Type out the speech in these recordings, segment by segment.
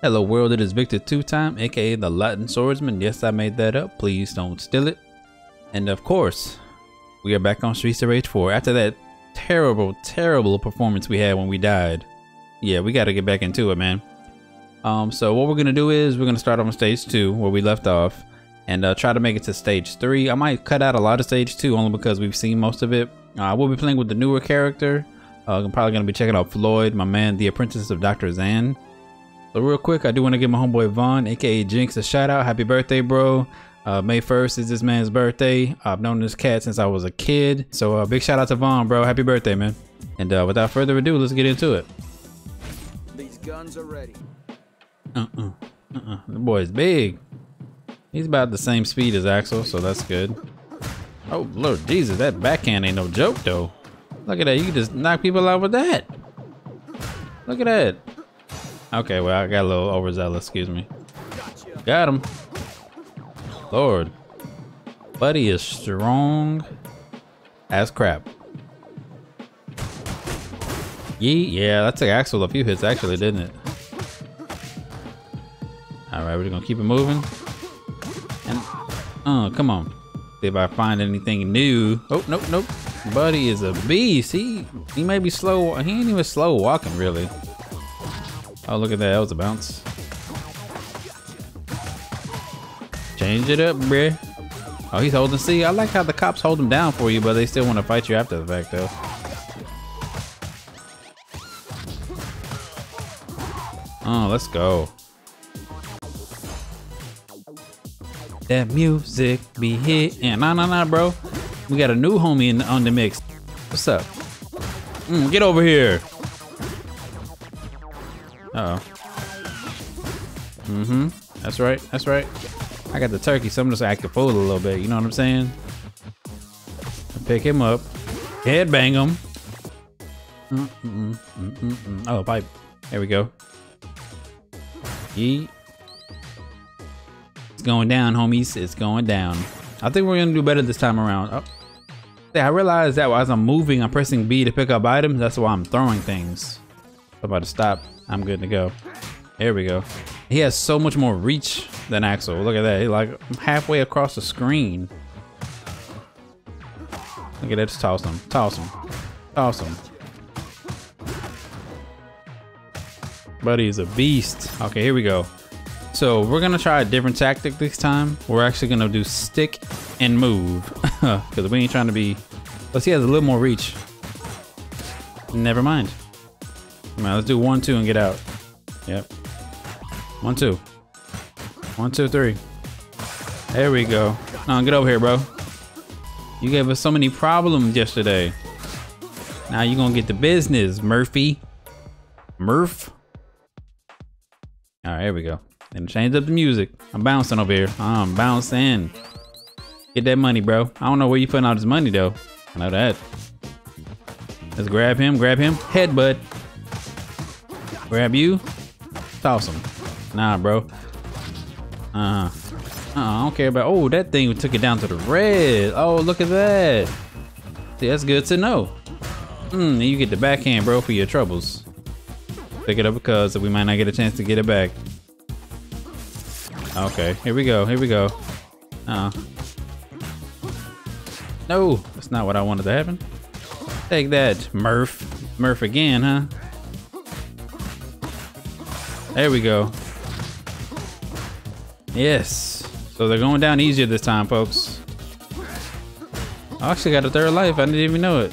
Hello world, it is Victor Two Time, aka the Latin Swordsman. Yes, I made that up. Please don't steal it. And of course, we are back on Streets of Rage 4 after that terrible, terrible performance we had when we died. Yeah, we got to get back into it, man. Um, so what we're gonna do is we're gonna start on stage two where we left off, and uh, try to make it to stage three. I might cut out a lot of stage two only because we've seen most of it. Uh, we'll be playing with the newer character. Uh, I'm probably gonna be checking out Floyd, my man, the apprentice of Dr. Zan. So real quick, I do want to give my homeboy Vaughn, aka Jinx, a shout out. Happy birthday, bro. Uh, May 1st is this man's birthday. I've known this cat since I was a kid. So uh, big shout out to Vaughn, bro. Happy birthday, man. And uh, without further ado, let's get into it. These guns are ready. Uh-uh. Uh-uh. The boy's big. He's about the same speed as Axel, so that's good. Oh, Lord Jesus, that backhand ain't no joke, though. Look at that. You can just knock people out with that. Look at that. Okay, well, I got a little overzealous, excuse me. Got him. Lord. Buddy is strong as crap. Yee, yeah, that took Axel a few hits actually, didn't it? Alright, we're gonna keep it moving. And, oh, come on. See if I find anything new. Oh, nope, nope. Buddy is a beast. He, he may be slow. He ain't even slow walking, really. Oh, look at that. That was a bounce. Change it up, bruh. Oh, he's holding. See, I like how the cops hold him down for you, but they still want to fight you after the fact, though. Oh, let's go. That music be hitting. Nah, nah, nah, bro. We got a new homie in, on the mix. What's up? Mm, get over here. Uh oh. Mm-hmm. That's right. That's right. I got the turkey, so I'm just acting fool a little bit. You know what I'm saying? Pick him up. Head bang him. Mm -mm -mm oh, pipe. There we go. Yeet. It's going down, homies. It's going down. I think we're gonna do better this time around. Oh. Yeah, I realized that as I'm moving, I'm pressing B to pick up items. That's why I'm throwing things. About to stop. I'm good to go. There we go. He has so much more reach than Axel. Look at that. He's like halfway across the screen. Look at that. Just toss him. Toss him. Toss him. Buddy's a beast. Okay, here we go. So we're gonna try a different tactic this time. We're actually gonna do stick and move. Because we ain't trying to be... See, he has a little more reach. Never mind. Come on, let's do one, two, and get out. Yep. One, two. One, two, three. There we go. No, get over here, bro. You gave us so many problems yesterday. Now you're gonna get the business, Murphy. Murph. All right, here we go. And change up the music. I'm bouncing over here. I'm bouncing. Get that money, bro. I don't know where you putting all this money though. I know that. Let's grab him, grab him. Headbutt. Grab you. Toss him. Nah, bro. Uh, uh, I don't care about. Oh, that thing took it down to the red. Oh, look at that. See, that's good to know. Hmm, you get the backhand, bro, for your troubles. Pick it up because we might not get a chance to get it back. Okay, here we go. Here we go. Uh. No, that's not what I wanted to happen. Take that, Murph. Murph again, huh? There we go. Yes. So they're going down easier this time, folks. I actually got a third life. I didn't even know it.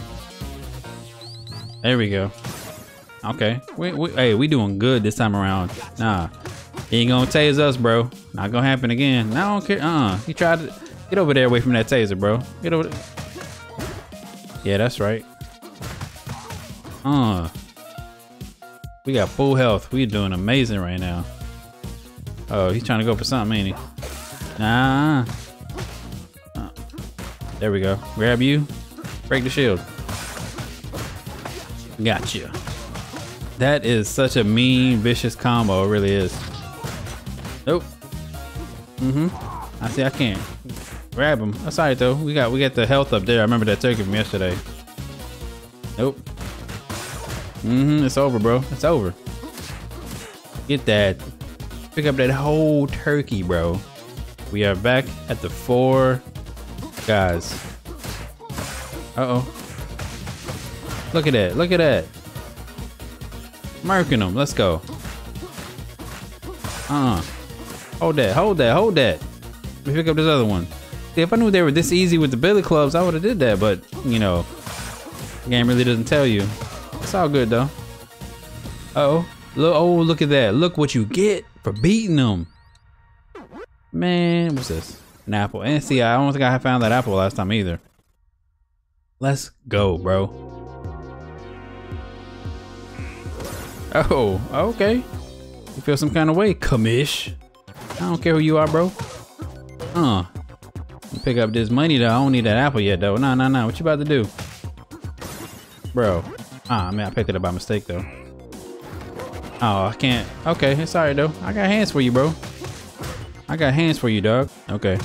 There we go. Okay. We, we, hey, we doing good this time around. Nah. He ain't gonna tase us, bro. Not gonna happen again. I don't care. Uh, he tried to get over there away from that taser, bro. Get over there. Yeah, that's right. Uh. We got full health. We doing amazing right now. Oh, he's trying to go for something, ain't he? Nah. Uh, there we go. Grab you. Break the shield. Gotcha. That is such a mean, vicious combo. It really is. Nope. Mm-hmm. I see. I can't grab him. That's alright though. We got we got the health up there. I remember that turkey from yesterday. Nope. Mm-hmm. It's over, bro. It's over. Get that. Pick up that whole turkey, bro. We are back at the four guys. Uh-oh. Look at that. Look at that. Marking them. Let's go. Uh-uh. Hold that. Hold that. Hold that. Let me pick up this other one. See, if I knew they were this easy with the billy clubs, I would have did that. But, you know, the game really doesn't tell you. All good, though. Uh-oh. Look, oh, look at that. Look what you get for beating them. Man, what's this? An apple. And see, I don't think I found that apple last time either. Let's go, bro. Oh, okay. You feel some kind of way, commish. I don't care who you are, bro. Uh. Pick up this money though. I don't need that apple yet though. Nah, nah, nah. What you about to do? Bro. Ah, man, I picked it up by mistake though. Oh, I can't. Okay, alright though. I got hands for you, bro. I got hands for you, dog. Okay.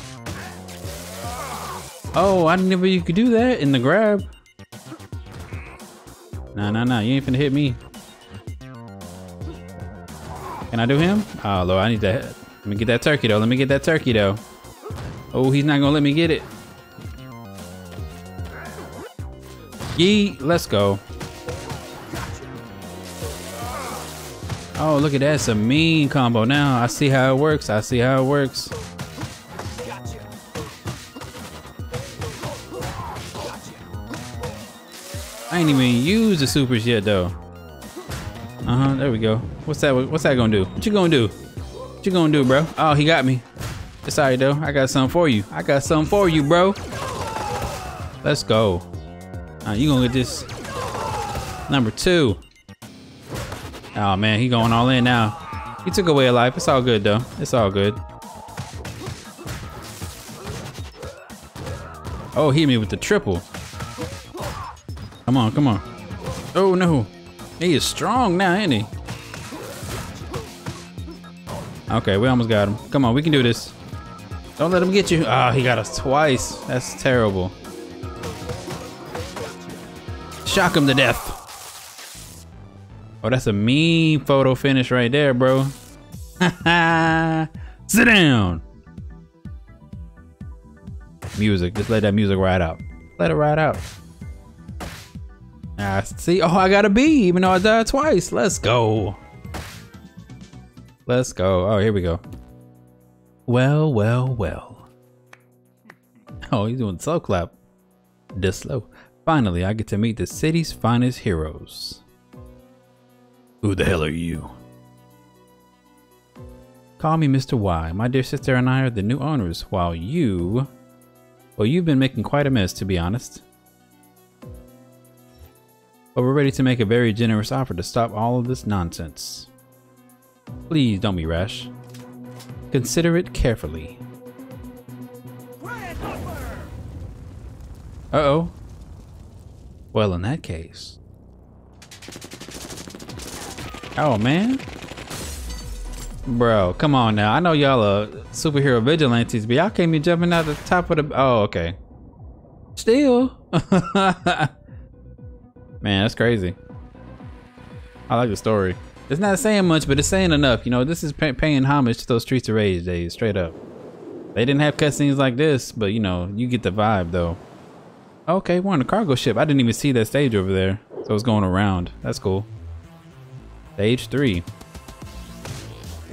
Oh, I know you could do that in the grab. Nah, nah, nah. You ain't finna hit me. Can I do him? Oh, Lord, I need that. Let me get that turkey, though. Let me get that turkey, though. Oh, he's not gonna let me get it. Yee, let's go. Oh, look at that. It's a mean combo now. I see how it works. I see how it works. I ain't even used the supers yet though. Uh-huh, there we go. What's that what's that gonna do? What you gonna do? What you gonna do, bro? Oh, he got me. It's alright though. I got something for you. I got something for you, bro. Let's go. You gonna get this number two. Oh man, he going all in now. He took away a life. It's all good though. It's all good. Oh, he hit me with the triple. Come on, come on. Oh no. He is strong now, ain't he? Okay, we almost got him. Come on, we can do this. Don't let him get you. Ah, oh, he got us twice. That's terrible. Shock him to death. Oh, that's a mean photo finish right there, bro. Sit down. Music. Just let that music ride out. Let it ride out. Ah, see, oh, I got a B, even though I died twice. Let's go. Let's go. Oh, here we go. Well, well, well. Oh, he's doing slow clap. This slow. Finally, I get to meet the city's finest heroes. Who the hell are you? Call me Mr. Y. My dear sister and I are the new owners, while you... Well, you've been making quite a mess, to be honest. But we're ready to make a very generous offer to stop all of this nonsense. Please don't be rash. Consider it carefully. Uh-oh. Well, in that case... Oh, man. Bro, come on now. I know y'all are superhero vigilantes, but y'all can't be jumping out the top of the... Oh, okay. Still. Man, that's crazy. I like the story. It's not saying much, but it's saying enough. You know, this is pay paying homage to those Streets of Rage days, straight up. They didn't have cutscenes like this, but you know, you get the vibe though. Okay, we're on a cargo ship. I didn't even see that stage over there. So it's going around. That's cool. Stage three.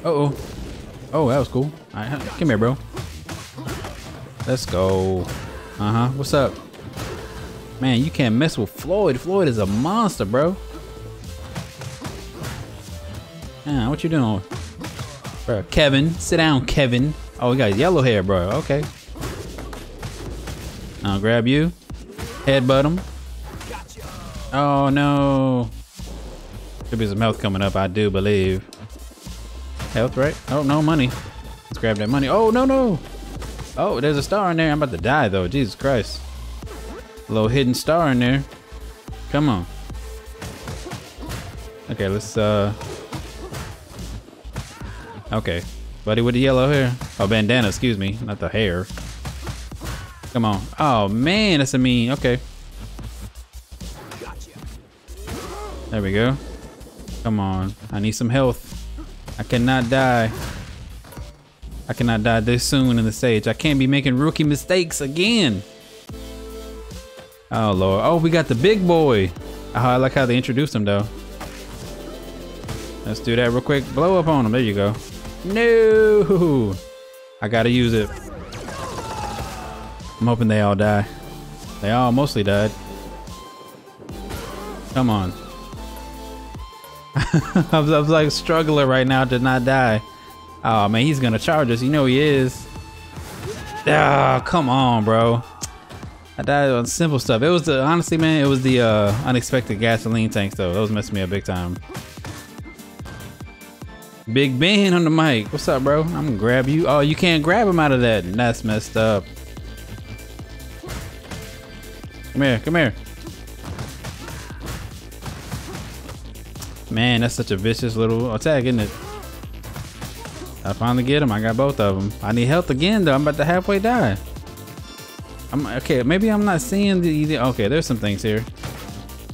Uh oh. Oh, that was cool. All right, come here, bro. Let's go. Uh huh. What's up? Man, you can't mess with Floyd. Floyd is a monster, bro. Yeah, what you doing? Bro, Kevin. Sit down, Kevin. Oh, we got yellow hair, bro. Okay. I'll grab you. Headbutt him. Oh, no. Could be some health coming up, I do believe. Health, right? Oh, no money. Let's grab that money. Oh, no, no. Oh, there's a star in there. I'm about to die, though. Jesus Christ. A little hidden star in there. Come on. Okay, let's, uh... Okay. Buddy with the yellow hair. Oh, bandana, excuse me. Not the hair. Come on. Oh, man, that's a mean... Okay. There we go. Come on. I need some health. I cannot die. I cannot die this soon in the stage. I can't be making rookie mistakes again. Oh, Lord. Oh, we got the big boy. Oh, I like how they introduced him, though. Let's do that real quick. Blow up on him. There you go. No! I gotta use it. I'm hoping they all die. They all mostly died. Come on. I, was, I like struggling right now to not die. Oh man, he's gonna charge us. You know he is. Ah, oh, come on, bro. I died on simple stuff. It was the honestly, man, it was the uh, unexpected gasoline tanks though. Those messed me up big time. Big Ben on the mic. What's up, bro? I'm gonna grab you. Oh, you can't grab him out of that. That's messed up. Come here, come here. Man, that's such a vicious little attack, isn't it? I finally get him. I got both of them. I need health again, though. I'm about to halfway die. I'm okay. Maybe I'm not seeing the. Okay, there's some things here.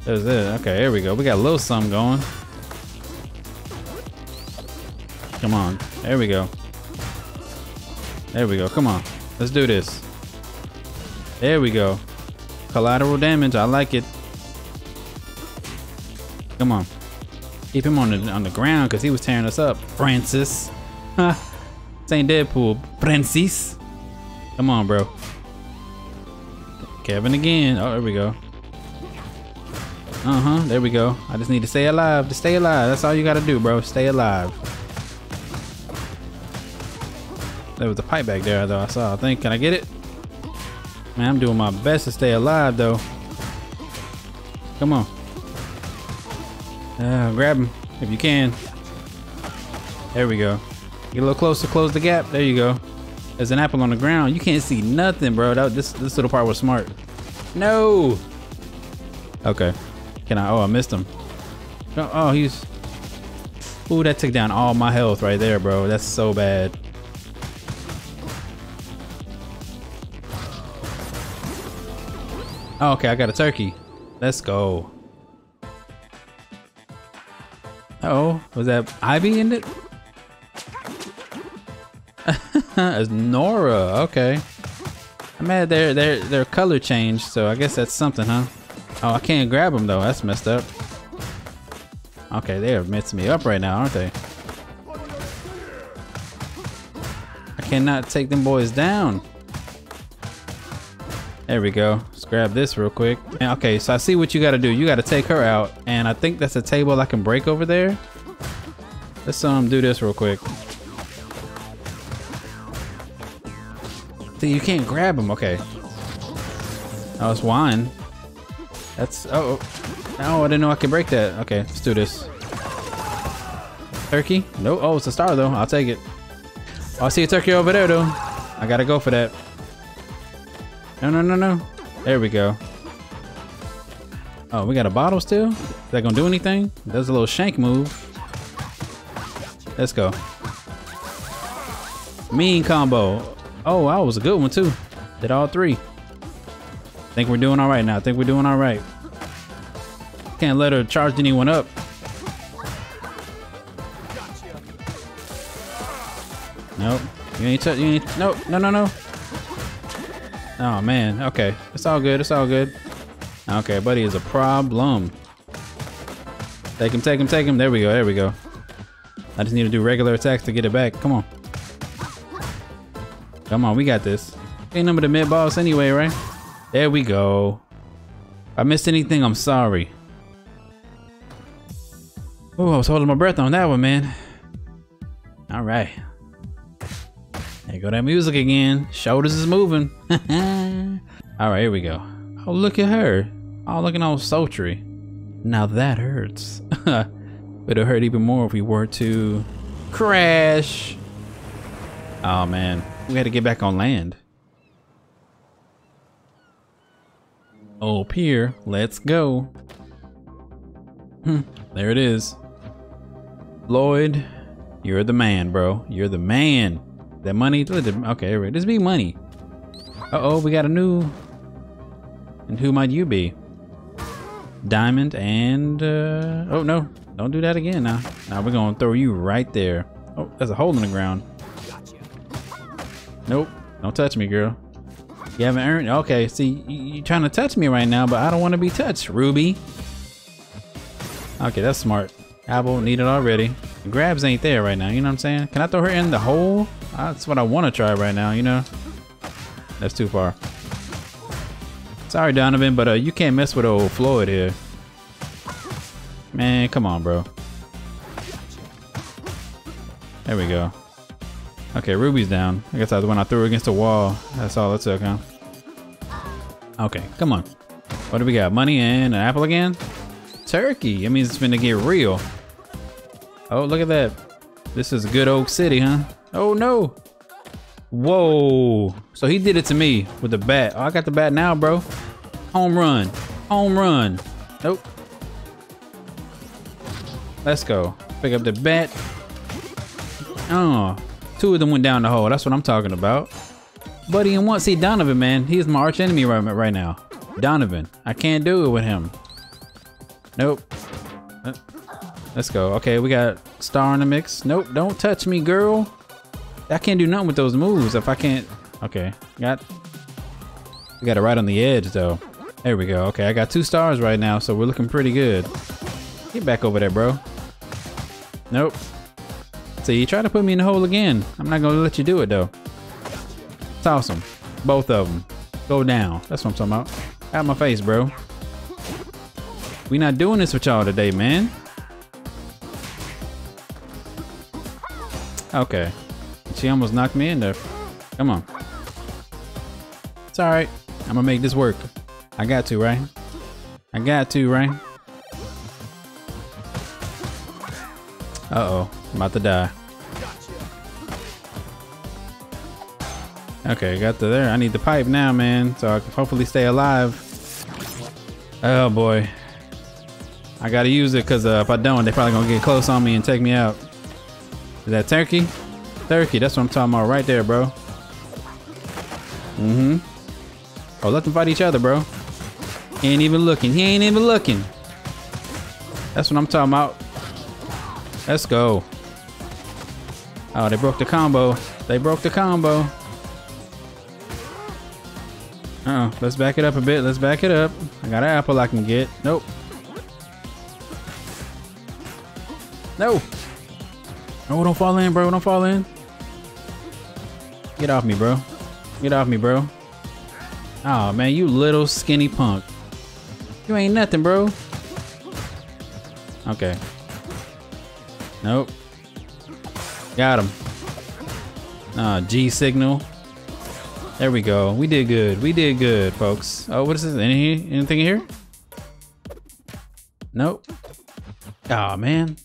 There's it. Okay, here we go. We got a little something going. Come on. There we go. There we go. Come on. Let's do this. There we go. Collateral damage. I like it. Come on. Keep him on the on the ground because he was tearing us up. Francis. Saint Deadpool. Francis. Come on, bro. Kevin again. Oh, there we go. Uh-huh. There we go. I just need to stay alive. To stay alive. That's all you gotta do, bro. Stay alive. There was a pipe back there, though. I saw. I think. Can I get it? Man, I'm doing my best to stay alive, though. Come on. Uh, grab him if you can. There we go. Get a little closer, close the gap. There you go. There's an apple on the ground. You can't see nothing, bro. That, this this little part was smart. No. Okay. Can I? Oh, I missed him. Oh, oh, he's. Ooh, that took down all my health right there, bro. That's so bad. Oh, okay, I got a turkey. Let's go. Oh, was that Ivy in it? As Nora, okay. I'm mad their their their color changed, so I guess that's something, huh? Oh, I can't grab them though. That's messed up. Okay, they are messing me up right now, aren't they? I cannot take them boys down. There we go. Let's grab this real quick. And, okay, so I see what you got to do. You got to take her out, and I think that's a table I can break over there. Let's um do this real quick. See, you can't grab him. Okay. Oh, it's wine. That's oh, oh, I didn't know I could break that. Okay, let's do this. Turkey? No. Oh, it's a star though. I'll take it. Oh, I see a turkey over there though. I gotta go for that. No, no, no, no. There we go. Oh, we got a bottle still? Is that gonna do anything? Does a little shank move. Let's go. Mean combo. Oh, that was a good one too. Did all three. Think we're doing all right now. I think we're doing all right. Can't let her charge anyone up. Nope. You ain't touch. You ain't. Nope. No. No. No. Oh man, okay. It's all good, it's all good. Okay, buddy is a problem. Take him, take him, take him. There we go, there we go. I just need to do regular attacks to get it back. Come on. Come on, we got this. Ain't number the mid boss anyway, right? There we go. If I missed anything, I'm sorry. Oh, I was holding my breath on that one, man. All right. There go that music again. Shoulders is moving. all right, here we go. Oh, look at her. Oh, looking all sultry. Now that hurts. but it'll hurt even more if we were to crash. Oh man, we had to get back on land. Oh, pier, let's go. Hmm, there it is. Floyd, you're the man, bro. You're the man. That money? Okay, right. This be money. Uh-oh, we got a new... And who might you be? Diamond and... Uh... Oh, no. Don't do that again now. Now we're to throw you right there. Oh, there's a hole in the ground. Nope. Don't touch me, girl. You haven't earned. Okay, see, you, you trying to touch me right now, but I don't want to be touched, Ruby. Okay, that's smart. Apple, need it already. Grabs ain't there right now, you know what I'm saying? Can I throw her in the hole? That's what I want to try right now, you know? That's too far. Sorry, Donovan, but uh, you can't mess with old Floyd here. Man, come on, bro. There we go. Okay, Ruby's down. I guess that's when I threw against the wall. That's all it took, huh? Okay, come on. What do we got? Money and an apple again? Turkey. It means it's gonna get real. Oh, look at that. This is a good Oak City, huh? Oh no. Whoa. So he did it to me with the bat. Oh, I got the bat now, bro. Home run. Home run. Nope. Let's go. Pick up the bat. Oh, two of them went down the hole. That's what I'm talking about. Buddy and one. See, Donovan, man. He's my arch enemy right, right now. Donovan. I can't do it with him. Nope. Uh, Let's go. Okay, we got Star in the mix. Nope, don't touch me, girl. I can't do nothing with those moves if I can't. Okay, got. We got it right on the edge, though. There we go. Okay, I got two stars right now, so we're looking pretty good. Get back over there, bro. Nope. See, you try to put me in the hole again. I'm not gonna let you do it though. Toss them. Both of them. Go down. That's what I'm talking about. Out my face, bro. We not doing this with y'all today, man. Okay. She almost knocked me in there. Come on. It's alright. I'm gonna make this work. I got to, right? I got to, right? Uh-oh. About to die. Okay, got the there. I need the pipe now, man, so I can hopefully stay alive. Oh boy. I gotta use it because uh, if I don't, they're probably gonna get close on me and take me out. Is that turkey? Turkey, that's what I'm talking about right there, bro. Mm-hmm. Oh, let them fight each other, bro. He ain't even looking. He ain't even looking. That's what I'm talking about. Let's go. Oh, they broke the combo. They broke the combo. Uh oh, let's back it up a bit. Let's back it up. I got an apple I can get. Nope. No. Oh, don't fall in, bro. Don't fall in. Get off me, bro. Get off me, bro. Oh, man, you little skinny punk. You ain't nothing, bro. Okay. Nope. Got him. Ah, G signal. There we go. We did good. We did good, folks. Oh, what is this? Any anything here? Nope. Oh man.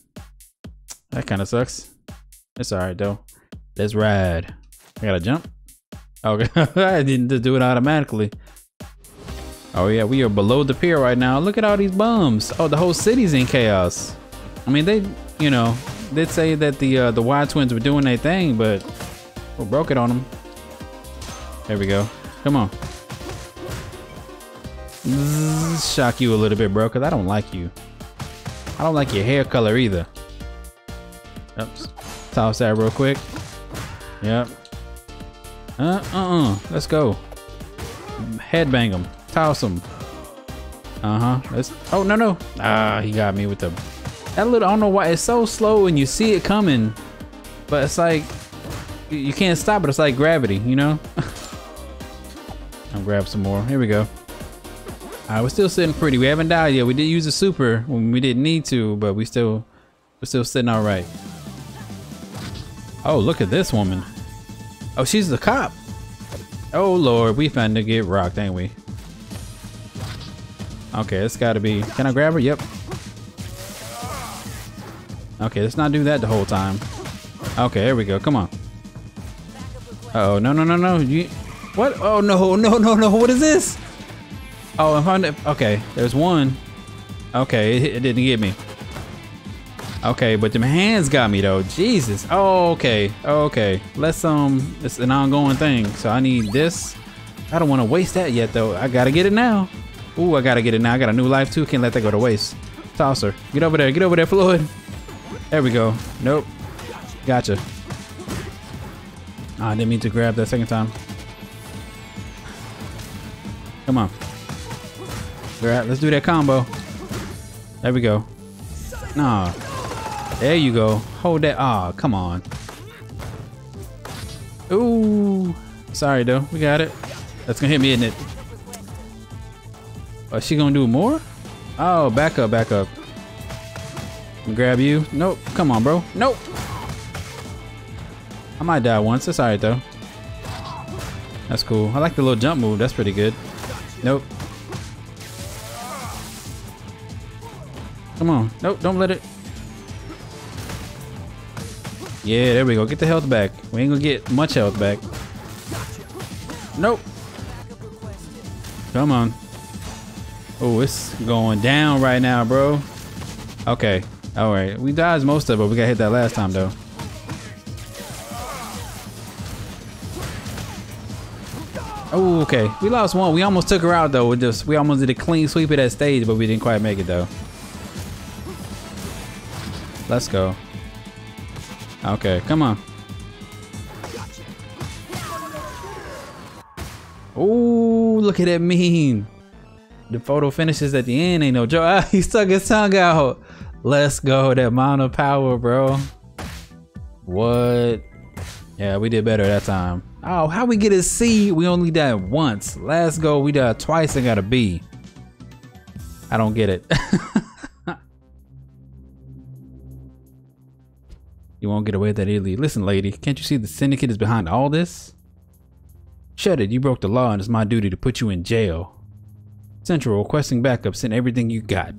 That kind of sucks. It's alright though. Let's ride. I gotta jump. Okay, I didn't do it automatically. Oh yeah, we are below the pier right now. Look at all these bums. Oh, the whole city's in chaos. I mean, they, you know, did say that the uh, the Y twins were doing their thing, but we broke it on them. There we go. Come on. Shock you a little bit, bro, because I don't like you. I don't like your hair color either. Oops. Toss that real quick. Yep. Uh, uh-uh. Let's go. Headbang him. Toss him. Uh-huh. Let's... Oh, no, no. Ah, he got me with the that little, I don't know why, it's so slow and you see it coming, but it's like, you can't stop it. It's like gravity, you know? I'll grab some more. Here we go. Alright, we're still sitting pretty. We haven't died yet. We did use a super when we didn't need to, but we still, we're still sitting all right. Oh, look at this woman. Oh, she's the cop. Oh, Lord, we finna get rocked, ain't we? Okay, it's gotta be, can I grab her? Yep. Okay, let's not do that the whole time. Okay, there we go. Come on. Uh oh, no, no, no, no. You, what? Oh, no, no, no, no. What is this? Oh, I'm. Okay, there's one. Okay, it, it didn't get me. Okay, but them hands got me though. Jesus. Oh, okay. Okay. Let's um. It's an ongoing thing, so I need this. I don't want to waste that yet though. I gotta get it now. Ooh, I gotta get it now. I got a new life too. Can't let that go to waste. Tosser. Get over there. Get over there, Floyd. There we go. Nope. Gotcha. Ah, I didn't mean to grab that second time. Come on. Grab, let's do that combo. There we go. Nah. There you go. Hold that. Ah, come on. Ooh. Sorry though. We got it. That's gonna hit me, isn't it? Is she gonna do more? Oh, back up, back up. Grab you. Nope. Come on, bro. Nope. I might die once. That's alright though. That's cool. I like the little jump move. That's pretty good. Nope. Come on. Nope. Don't let it. Yeah, there we go. Get the health back. We ain't gonna get much health back. Nope. Come on. Oh, it's going down right now, bro. Okay. All right. We dodged most of it. We got hit that last time, though. Oh, okay. We lost one. We almost took her out, though. We just we almost did a clean sweep of that stage, but we didn't quite make it, though. Let's go. Okay, come on. Oh, look at that mean. The photo finishes at the end. Ain't no joke. Ah, he stuck his tongue out. Let's go. That amount of power, bro. What? Yeah, we did better that time. Oh, how we get a C? We only died once. Last go, we died twice and got a B. I don't get it. you won't get away that easily. Listen, lady, can't you see the syndicate is behind all this? Shut it, you broke the law and it's my duty to put you in jail. Central requesting backup, send everything you got.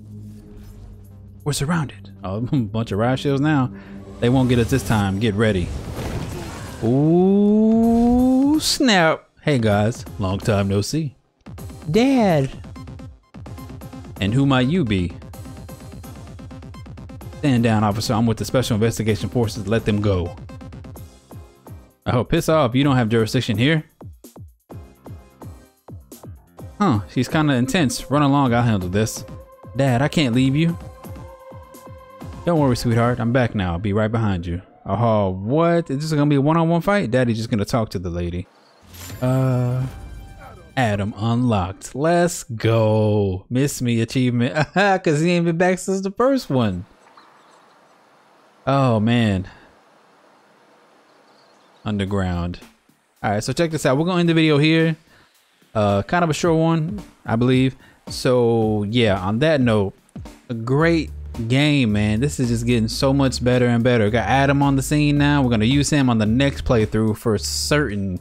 We're surrounded. Oh, a bunch of riot shields now. They won't get us this time. Get ready. Ooh, snap. Hey guys, long time no see. Dad. And who might you be? Stand down, officer. I'm with the Special Investigation Forces. Let them go. Hope piss off. You don't have jurisdiction here. Huh, she's kind of intense. Run along, I'll handle this. Dad, I can't leave you. Don't worry, sweetheart. I'm back now. I'll be right behind you. Oh, what? Is this gonna be a one-on-one fight? Daddy's just gonna talk to the lady. Uh, Adam unlocked. Let's go. Miss me achievement. Cause he ain't been back since the first one. Oh man. Underground. All right, so check this out. We're gonna end the video here. Uh, kind of a short one, I believe. So yeah, on that note, a great game, man. This is just getting so much better and better. Got Adam on the scene now. We're gonna use him on the next playthrough for certain.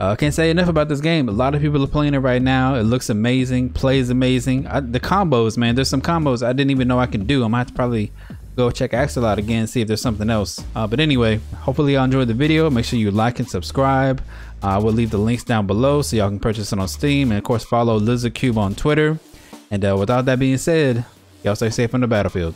I uh, can't say enough about this game. A lot of people are playing it right now. It looks amazing, plays amazing. I, the combos, man. There's some combos I didn't even know I can do. I might have to probably go check Axel out again, see if there's something else. Uh, but anyway, hopefully y'all enjoyed the video. Make sure you like and subscribe. I uh, will leave the links down below so y'all can purchase it on Steam. And of course, follow LizardCube on Twitter. And uh, without that being said, y'all stay safe on the battlefield.